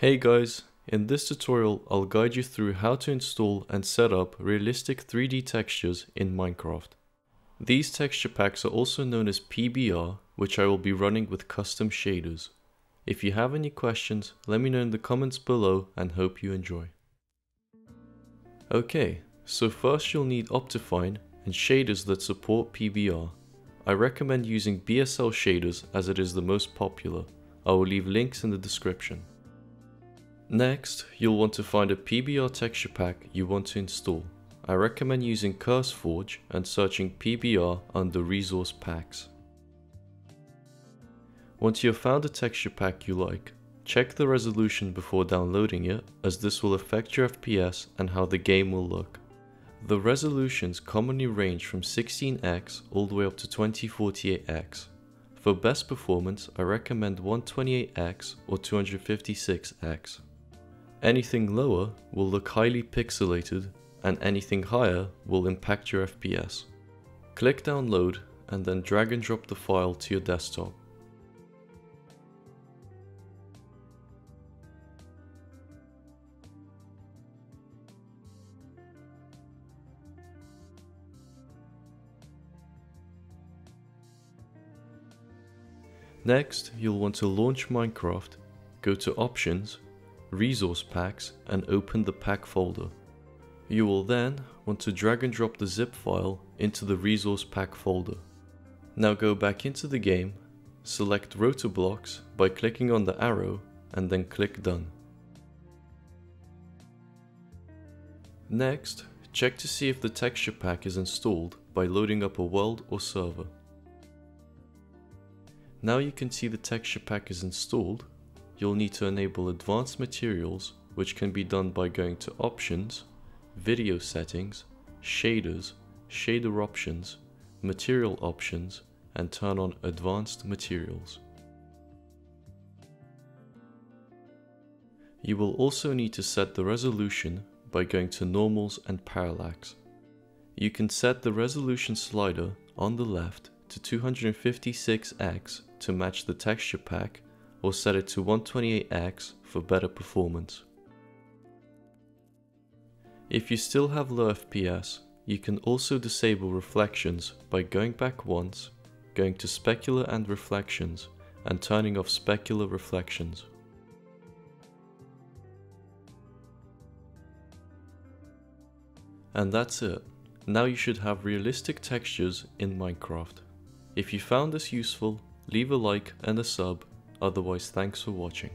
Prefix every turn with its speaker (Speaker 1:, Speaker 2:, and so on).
Speaker 1: Hey guys, in this tutorial I'll guide you through how to install and set up realistic 3D textures in Minecraft. These texture packs are also known as PBR, which I will be running with custom shaders. If you have any questions, let me know in the comments below and hope you enjoy. Okay, so first you'll need Optifine and shaders that support PBR. I recommend using BSL shaders as it is the most popular. I will leave links in the description. Next, you'll want to find a PBR texture pack you want to install. I recommend using CurseForge and searching PBR under resource packs. Once you have found a texture pack you like, check the resolution before downloading it as this will affect your FPS and how the game will look. The resolutions commonly range from 16x all the way up to 2048x. For best performance, I recommend 128x or 256x. Anything lower will look highly pixelated and anything higher will impact your FPS. Click download and then drag and drop the file to your desktop. Next, you'll want to launch Minecraft, go to Options resource packs and open the pack folder. You will then want to drag and drop the zip file into the resource pack folder. Now go back into the game, select rotrBLOCKS by clicking on the arrow and then click done. Next, check to see if the texture pack is installed by loading up a world or server. Now you can see the texture pack is installed you'll need to enable advanced materials which can be done by going to options, video settings, shaders, shader options, material options and turn on advanced materials. You will also need to set the resolution by going to normals and parallax. You can set the resolution slider on the left to 256x to match the texture pack or set it to 128x for better performance. If you still have low FPS, you can also disable reflections by going back once, going to specular and reflections, and turning off specular reflections. And that's it. Now you should have realistic textures in Minecraft. If you found this useful, leave a like and a sub Otherwise, thanks for watching.